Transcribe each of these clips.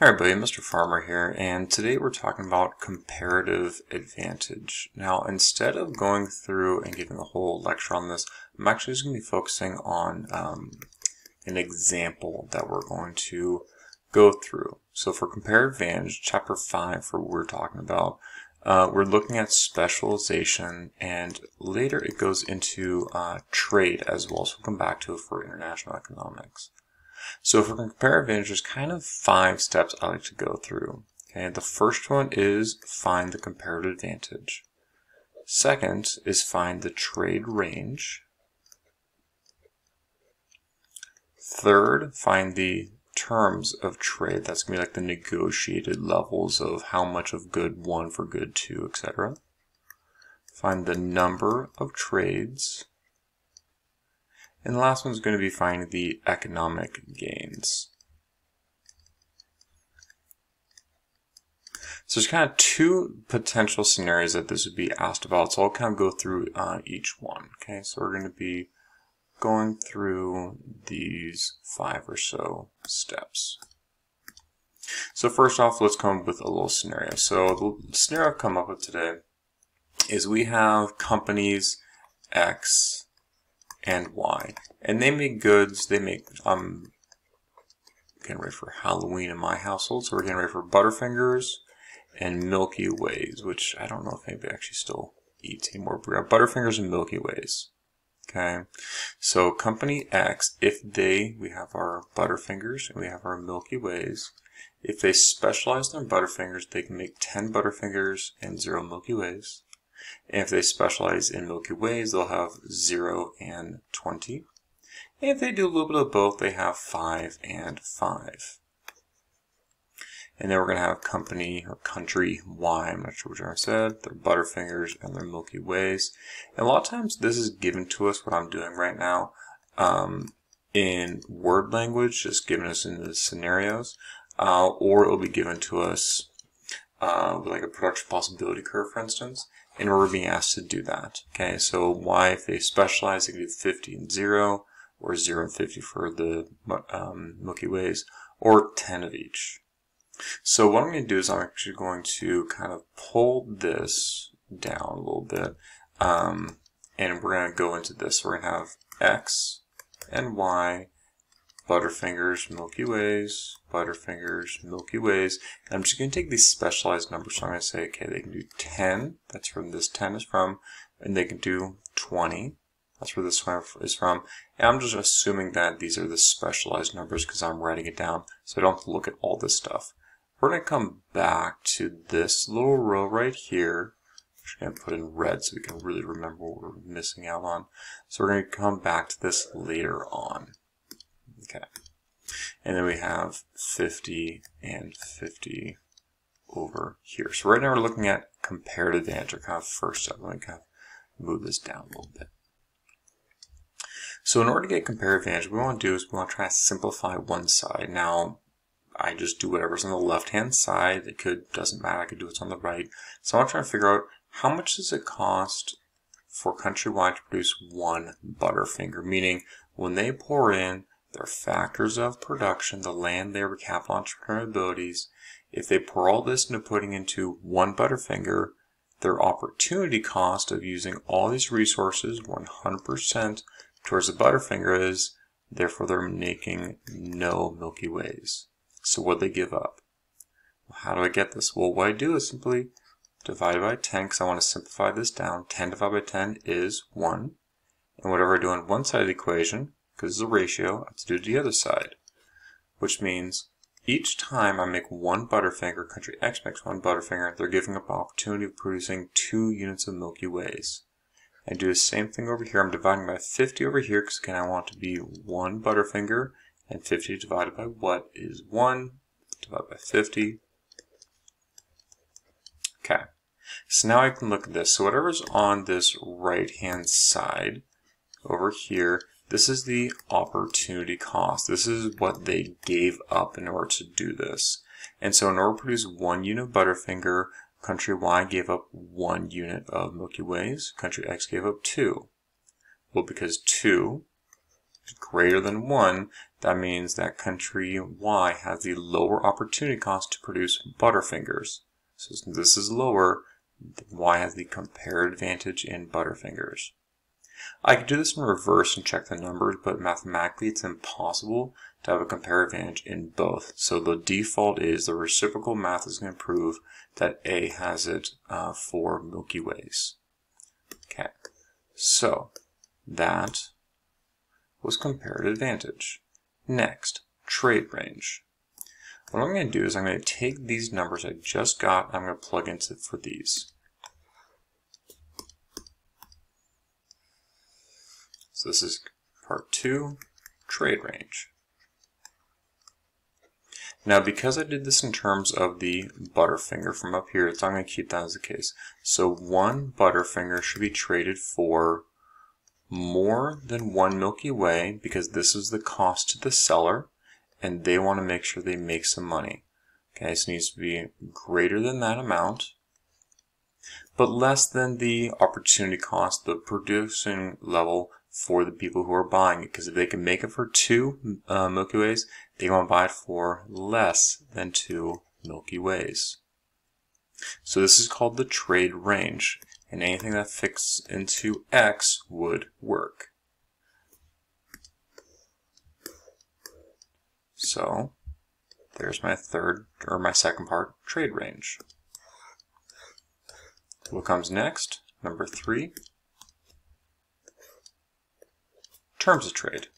Hi everybody, Mr. Farmer here, and today we're talking about comparative advantage. Now, instead of going through and giving a whole lecture on this, I'm actually just going to be focusing on um, an example that we're going to go through. So for comparative advantage, chapter 5 for what we're talking about, uh, we're looking at specialization, and later it goes into uh, trade as well, so we'll come back to it for international economics. So for comparative advantage, there's kind of five steps I like to go through. Okay, the first one is find the comparative advantage. Second is find the trade range. Third, find the terms of trade. That's going to be like the negotiated levels of how much of good one for good two, etc. Find the number of trades. And the last one is going to be finding the economic gains. So there's kind of two potential scenarios that this would be asked about. So I'll kind of go through uh, each one. Okay, so we're going to be going through these five or so steps. So first off, let's come up with a little scenario. So the scenario I've come up with today is we have companies X and Y. And they make goods, they make, um, getting ready for Halloween in my household, so we're getting ready for Butterfingers and Milky Ways, which I don't know if anybody actually still eats anymore. We have Butterfingers and Milky Ways. Okay, so company X, if they, we have our Butterfingers and we have our Milky Ways, if they specialize in Butterfingers, they can make 10 Butterfingers and 0 Milky Ways. And if they specialize in Milky Ways, they'll have 0 and 20. And if they do a little bit of both, they have 5 and 5. And then we're going to have company or country Y, I'm not sure which one I said, their Butterfingers and their Milky Ways. And a lot of times this is given to us, what I'm doing right now, um, in word language, just given us in the scenarios, uh, or it will be given to us uh, like a production possibility curve, for instance and we're being asked to do that. Okay, so Y, if they specialize, they can do 50 and 0, or 0 and 50 for the um, Milky Ways, or 10 of each. So what I'm going to do is I'm actually going to kind of pull this down a little bit, um, and we're going to go into this. We're going to have X and Y Butterfingers, Milky Ways, Butterfingers, Milky Ways. And I'm just going to take these specialized numbers. So I'm going to say, okay, they can do 10. That's where this 10 is from. And they can do 20. That's where this one is from. And I'm just assuming that these are the specialized numbers because I'm writing it down. So I don't have to look at all this stuff. We're going to come back to this little row right here. I'm going to put in red so we can really remember what we're missing out on. So we're going to come back to this later on. And then we have 50 and 50 over here. So right now we're looking at comparative advantage, first step. Let me kind of move this down a little bit. So in order to get comparative advantage, what we want to do is we want to try to simplify one side. Now, I just do whatever's on the left-hand side. It could, doesn't matter, I could do what's on the right. So I want to try to figure out how much does it cost for country Y to produce one Butterfinger, meaning when they pour in their factors of production, the land, labor, capital, entrepreneurial abilities. If they pour all this into putting into one Butterfinger, their opportunity cost of using all these resources 100% towards the Butterfinger is, therefore they're making no Milky Ways. So what do they give up? Well, how do I get this? Well, what I do is simply divide by 10 because I want to simplify this down. 10 divided by 10 is 1. And whatever I do on one side of the equation, because it's a ratio, I have to do the other side. Which means each time I make one Butterfinger, country X makes one Butterfinger, they're giving up opportunity of producing two units of Milky Ways. I do the same thing over here. I'm dividing by 50 over here because again I want to be one Butterfinger and 50 divided by what is 1 divided by 50. Okay. So now I can look at this. So whatever's on this right hand side over here this is the opportunity cost. This is what they gave up in order to do this. And so in order to produce one unit of Butterfinger, country Y gave up one unit of Milky Ways, country X gave up two. Well, because two is greater than one, that means that country Y has the lower opportunity cost to produce Butterfingers. So since this is lower, Y has the compared advantage in Butterfingers. I could do this in reverse and check the numbers, but mathematically it's impossible to have a comparative advantage in both. So the default is the reciprocal math is going to prove that A has it uh, for Milky Ways. Okay, so that was comparative advantage. Next, trade range. What I'm going to do is I'm going to take these numbers I just got, I'm going to plug into for these. This is part two, trade range. Now because I did this in terms of the Butterfinger from up here, so I'm going to keep that as the case. So one Butterfinger should be traded for more than one Milky Way because this is the cost to the seller and they want to make sure they make some money. Okay, so it needs to be greater than that amount but less than the opportunity cost, the producing level for the people who are buying it. Because if they can make it for two uh, Milky Ways, they want to buy it for less than two Milky Ways. So this is called the trade range, and anything that fits into X would work. So there's my third, or my second part, trade range. What comes next? Number three, terms of trade.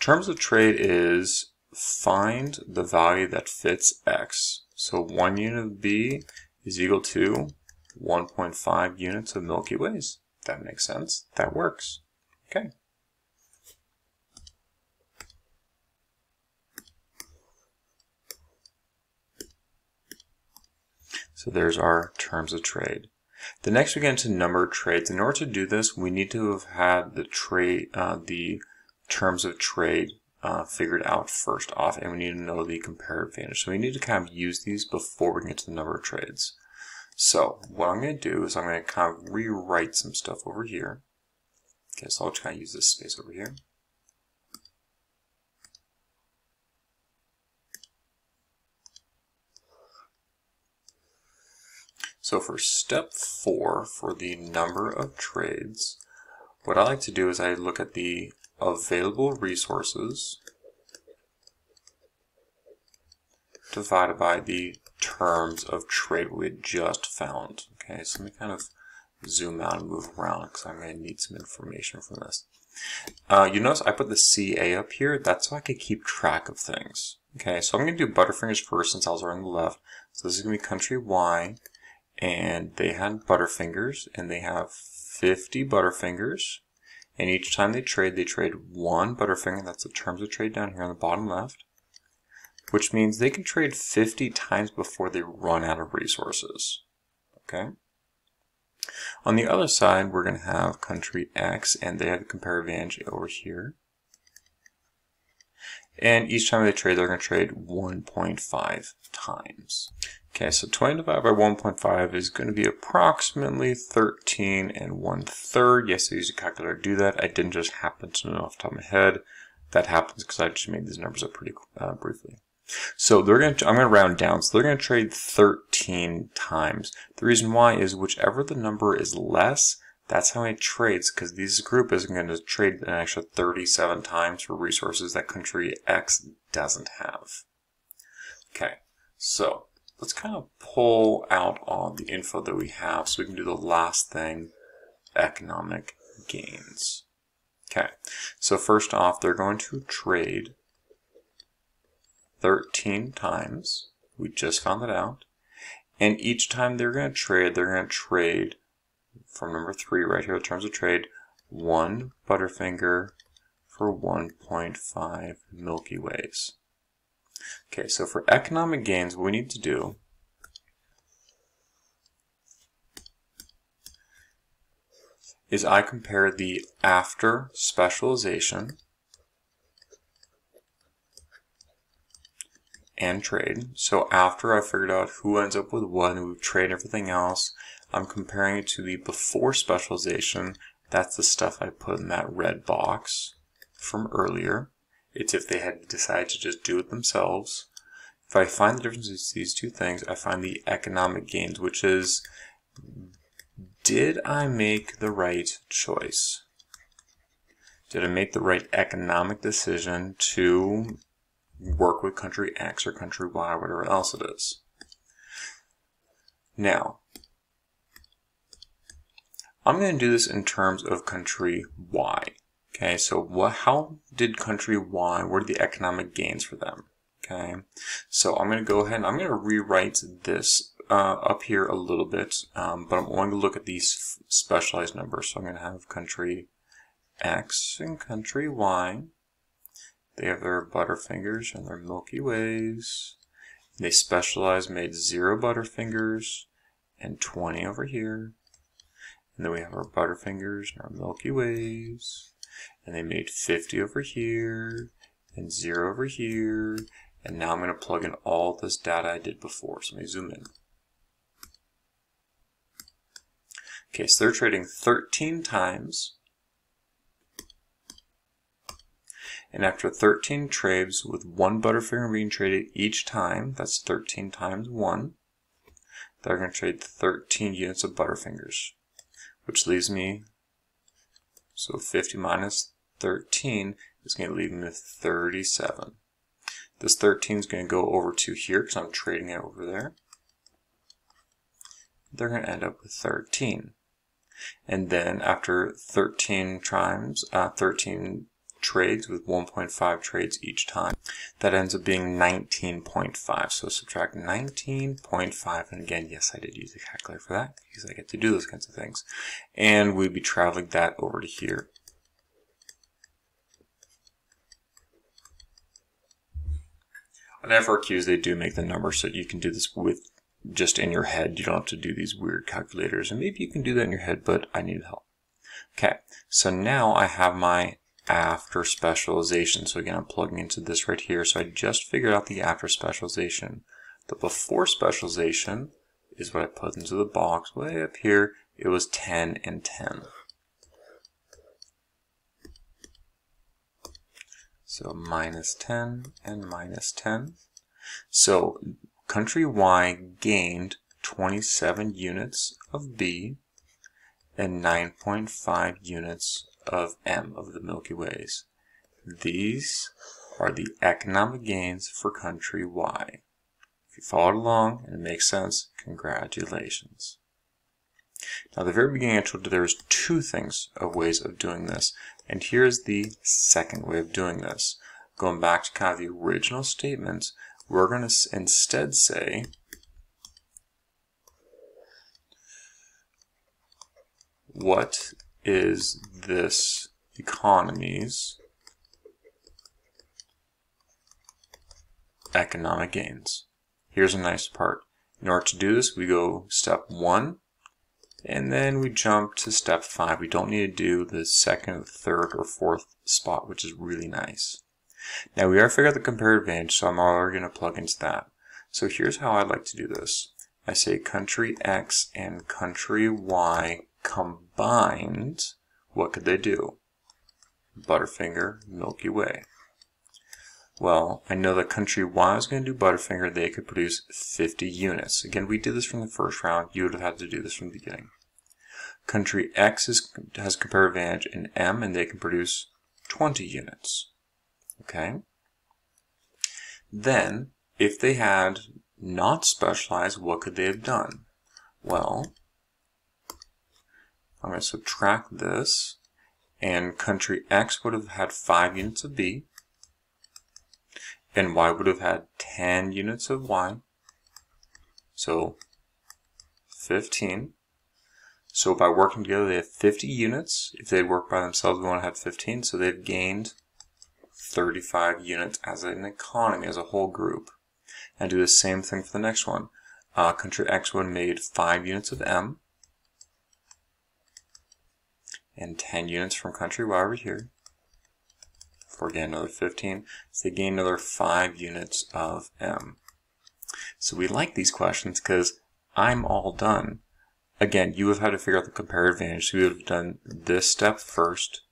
Terms of trade is find the value that fits X. So one unit of B is equal to 1.5 units of Milky Ways. That makes sense. That works. Okay. So there's our terms of trade. The next we get into number of trades. In order to do this, we need to have had the trade, uh, the terms of trade uh, figured out first off, and we need to know the comparative advantage. So we need to kind of use these before we get to the number of trades. So what I'm going to do is I'm going to kind of rewrite some stuff over here. Okay, so I'll just kind of use this space over here. So for step four, for the number of trades, what I like to do is I look at the available resources divided by the terms of trade we just found. Okay, so let me kind of zoom out and move around because I'm going to need some information from this. Uh, you notice I put the CA up here. That's so I can keep track of things. Okay, so I'm going to do Butterfingers first since I was on the left. So this is going to be country Y and they had Butterfingers, and they have 50 Butterfingers. And each time they trade, they trade one Butterfinger. That's the terms of trade down here on the bottom left. Which means they can trade 50 times before they run out of resources. Okay? On the other side, we're going to have country X, and they have the comparative advantage over here. And each time they trade, they're going to trade 1.5 times. Okay, so 20 divided by 1.5 is going to be approximately 13 and 1 third. Yes, I use a calculator to do that. I didn't just happen to know off the top of my head. That happens because I just made these numbers up pretty uh, briefly. So they're going to, I'm going to round down. So they're going to trade 13 times. The reason why is whichever the number is less, that's how it trades because this group is going to trade an extra 37 times for resources that country X doesn't have. Okay, so let's kind of pull out all the info that we have so we can do the last thing, economic gains. Okay, so first off, they're going to trade 13 times. We just found that out. And each time they're going to trade, they're going to trade from number three right here terms of trade, one Butterfinger for 1.5 Milky Ways. Okay, so for economic gains, what we need to do is I compare the after specialization and trade. So after I figured out who ends up with what and we've traded everything else, I'm comparing it to the before specialization. That's the stuff I put in that red box. from earlier. It's if they had decided to just do it themselves. If I find the difference between these two things, I find the economic gains, which is, did I make the right choice? Did I make the right economic decision to work with country X or country Y, or whatever else it is? Now, I'm going to do this in terms of country Y. Okay, so what, how did country Y, what are the economic gains for them? Okay, so I'm going to go ahead and I'm going to rewrite this uh, up here a little bit, um, but I'm going to look at these specialized numbers. So I'm going to have country X and country Y. They have their Butterfingers and their Milky Ways. They specialize, made zero Butterfingers and 20 over here. And then we have our Butterfingers and our Milky Ways. And they made 50 over here and zero over here. And now I'm going to plug in all this data I did before. So let me zoom in. Okay, so they're trading 13 times. And after 13 trades with one Butterfinger being traded each time, that's 13 times 1, they're going to trade 13 units of Butterfingers, which leaves me, so 50 minus 13 is going to leave me with 37. This 13 is going to go over to here because I'm trading it over there. They're going to end up with 13. And then after 13 times, uh, 13 trades with 1.5 trades each time. That ends up being 19.5. So subtract 19.5. And again, yes, I did use a calculator for that because I get to do those kinds of things. And we'd be traveling that over to here. On FRQs, they do make the number so you can do this with just in your head. You don't have to do these weird calculators. And maybe you can do that in your head, but I need help. Okay, so now I have my after specialization. So again, I'm plugging into this right here. So I just figured out the after specialization. The before specialization is what I put into the box way up here. It was 10 and 10. So minus 10 and minus 10. So country Y gained 27 units of B and 9.5 units of M of the Milky Ways. These are the economic gains for country Y. If you followed along and it makes sense, congratulations. Now, the very beginning, I told you there was two things of ways of doing this, and here's the second way of doing this. Going back to kind of the original statement, we're going to instead say what is this economy's economic gains. Here's a nice part. In order to do this, we go step one, and then we jump to step five. We don't need to do the second, third, or fourth spot, which is really nice. Now we are figuring out the comparative advantage, so I'm already going to plug into that. So here's how I like to do this. I say country X and country Y combined, what could they do? Butterfinger, Milky Way. Well, I know that country Y is going to do Butterfinger. They could produce 50 units. Again, we did this from the first round. You would have had to do this from the beginning. Country X is, has comparative advantage in M, and they can produce 20 units. Okay? Then, if they had not specialized, what could they have done? Well, I'm going to subtract this, and country X would have had 5 units of B, and Y would have had 10 units of Y, so 15. So by working together, they have 50 units. If they work by themselves, we have had 15, so they've gained 35 units as an economy, as a whole group. And do the same thing for the next one. Uh, country X would have made 5 units of M, and 10 units from country Y over here. For again another 15, so they gain another 5 units of M. So we like these questions because I'm all done. Again, you have had to figure out the comparative advantage, so you would have done this step first,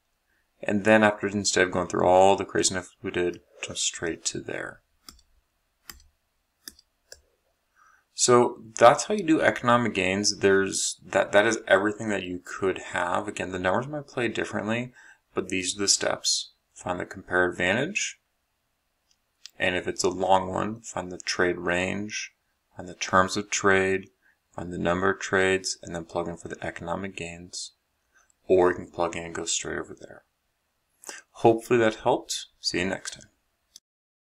And then after instead of going through all the craziness we did, just straight to there. So that's how you do economic gains. There's that that is everything that you could have. Again, the numbers might play differently, but these are the steps. Find the compare advantage. And if it's a long one, find the trade range, find the terms of trade, find the number of trades, and then plug in for the economic gains. Or you can plug in and go straight over there. Hopefully that helped. See you next time.